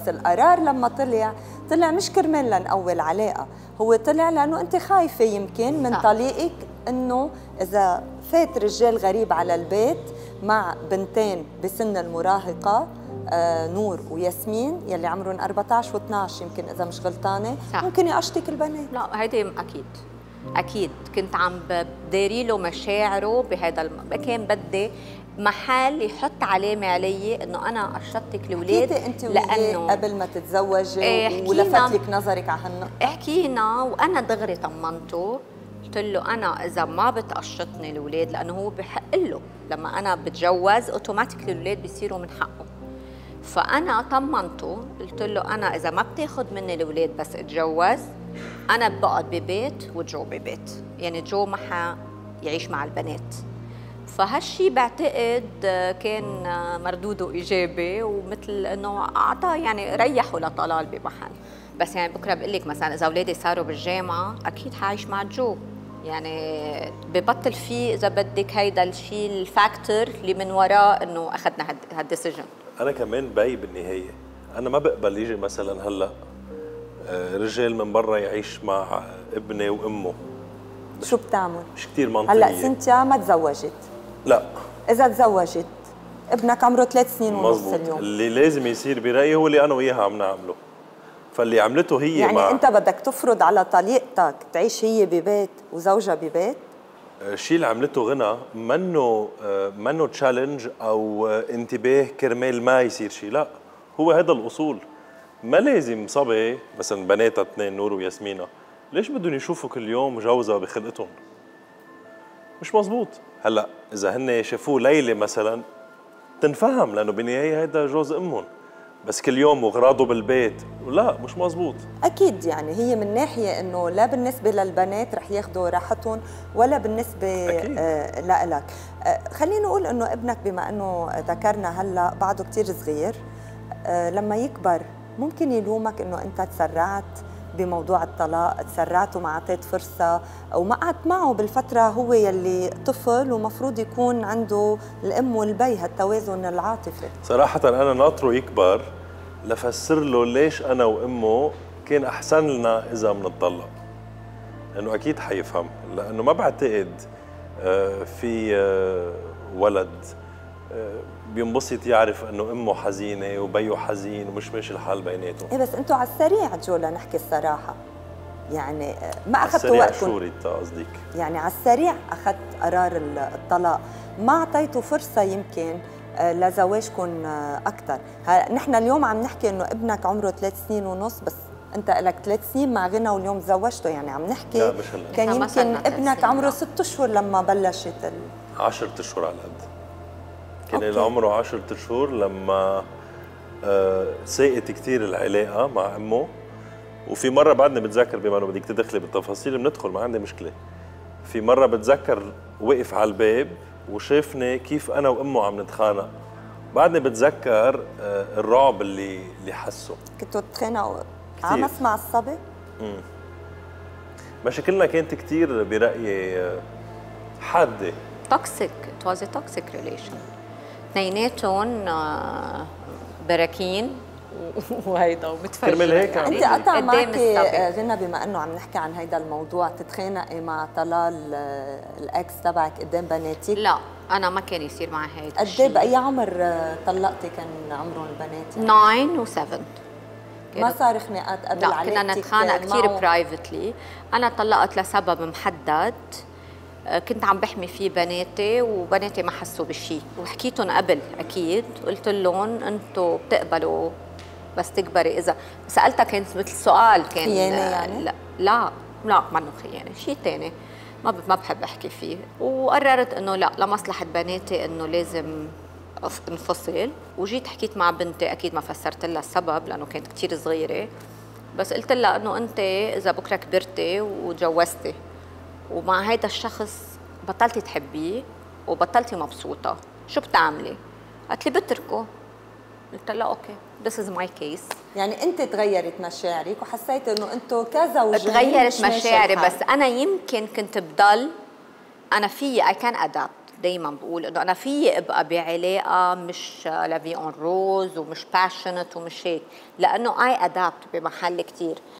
بس القرار لما طلع طلع مش كرمال لنقوي العلاقه هو طلع لأنه أنت خايفة يمكن من طليقك إنه إذا فات رجال غريب على البيت مع بنتين بسن المراهقة آه نور وياسمين يلي عمرهم 14 و12 يمكن إذا مش غلطانة صح. ممكن يقشطك البنات. لا هيدي أكيد أكيد. كنت عم بداري له مشاعره بهذا الم... كان بدي محل يحط علامه علي إنه أنا قشطتك الاولاد أنت لأنه قبل ما تتزوجي إيه ولفت لك نظرك على هالنقطة. حكينا وأنا دغري طمنته قلت له أنا إذا ما بتقشطني الاولاد لأنه هو بحق له لما أنا بتجوز اوتوماتيك الاولاد بيصيروا من حقه. فأنا طمنته قلت له أنا إذا ما بتاخذ مني الاولاد بس اتجوز أنا بقعد ببيت وجو ببيت. يعني جو ما يعيش مع البنات. فهالشي بعتقد كان مردوده إيجابي ومثل إنه أعطى يعني ريحه لطلال بمحل. بس يعني بكرة بقول لك مثلا إذا أولادي صاروا بالجامعة أكيد حعيش مع جو. يعني ببطل في إذا بدك هيدا الشيء ال factor اللي من وراء إنه أخذنا هال decision. أنا كمان بي بالنهاية. أنا ما بقبل يجي مثلا هلأ آه، رجال من برا يعيش مع ابني وأمه. شو بتعمل؟ مش كثير منطقي هلأ سنتيا ما تزوجت. لا. إذا تزوجت. ابنك عمره ثلاث سنين ونص اليوم. اللي لازم يصير برايي هو اللي أنا وياها عم نعمله. فاللي عملته هي يعني مع أنت بدك تفرض على طليقتك تعيش هي ببيت وزوجها ببيت؟ الشيء اللي عملته غنى منه منه تشالنج أو انتباه كرمال ما يصير شيء لا هو هذا الأصول. ما لازم صبي مثلا بناتها اثنين نور وياسمينة. ليش بدهم يشوفوا كل يوم جوزها بخلقتهم؟ مش مزبوط هلأ إذا هن شافوه ليلة مثلا تنفهم لأنه بالنهاية هذا جوز أمهم. بس كل يوم وغراضه بالبيت لا مش مزبوط أكيد يعني هي من ناحية إنه لا بالنسبة للبنات رح ياخذوا راحتهم ولا بالنسبة أكيد. آه لك آه خلينا نقول إنه ابنك بما إنه ذكرنا هلأ بعده كثير صغير آه لما يكبر ممكن يلومك إنه أنت تسرعت بموضوع الطلاق تسرعت وما أعطيت فرصة وما قعدت معه بالفترة هو يلي طفل ومفروض يكون عنده الأم والبي هالتوازن العاطفي. صراحة أنا ناطره يكبر لفسر له ليش أنا وأمه كان أحسن لنا إذا بنطلق لأنه أكيد حيفهم لأنه ما بعتقد آه، في آه، ولد بينبسط يعرف إنه أمه حزينة وبيه حزين ومش ماشي الحال بيناتهم. إيه بس أنتم على السريع جو لنحكي الصراحة. يعني ما أخذتوا وقتكم. شو ريتا قصدك؟ يعني على السريع أخذت قرار الطلاق. ما أعطيتوا فرصة يمكن آه، لزواجكم آه، أكثر نحن اليوم عم نحكي إنه ابنك عمره ثلاث سنين ونص بس أنت لك ثلاث سنين مع غنى واليوم تزوجته. يعني عم نحكي لا مش كان يمكن ابنك عمره ست أشهر لما بلشت ال... 10 أشهر على قد. كان اللي عمره 10 اشهر لما آه ساءت كثير العلاقة مع أمه. وفي مرة بعدني بتذكر بما إنه بدك تدخلي بالتفاصيل بندخل ما عندي مشكلة. في مرة بتذكر وقف على الباب وشافني كيف أنا وأمه عم نتخانق. بعدني بتذكر آه الرعب اللي اللي حسه. كنتوا تتخانقوا عم اسمع الصبي؟ امم مشاكلنا كانت كثير برأيي آه، حادة. toxic was a toxic relation. اثنيناتهم آه، براكين. وهيدا ومتفرجه كرمال هيك انت قطع معك غنى بما إنه عم نحكي عن هيدا الموضوع تتخانقي مع طلال آه، ال ex تبعك قدام بناتك؟ لا أنا ما كان يصير معي هيدا قد إيه بأي عمر آه، طلقتي كان عمرهم البنات؟ يعني؟ 9 و7 ما صار خناقات قبل لا كنا نتخانق كثير برايفتلي أنا طلقت لسبب محدد. كنت عم بحمي فيه بناتي وبناتي ما حسوا بشيء وحكيتهم قبل أكيد قلت لهم أنتم بتقبلوا بس تكبري إذا سألتها كانت مثل سؤال كان خيانة يعني؟ لا لا لا منه خيانة شيء ثاني ما ما بحب أحكي فيه. وقررت إنه لا لمصلحة بناتي إنه لازم انفصل. وجيت حكيت مع بنتي أكيد ما فسرت لها السبب لأنه كانت كثير صغيرة. بس قلت لها إنه أنت إذا بكرة كبرتي وتجوزتي ومع هيدا الشخص بطلتي تحبيه وبطلتي مبسوطة. شو بتعملي؟ قالت لي بتركه. قلت لها okay. this is my case يعني أنت تغيرت مشاعرك وحسيت إنه أنتم تغيرت مشاعري بس أنا يمكن كنت بضل أنا في I can adapt دايما بقول إنه أنا فيي أبقى بعلاقة مش la vie en rose ومش passionate ومش هيك. لأنه I adapt بمحل كثير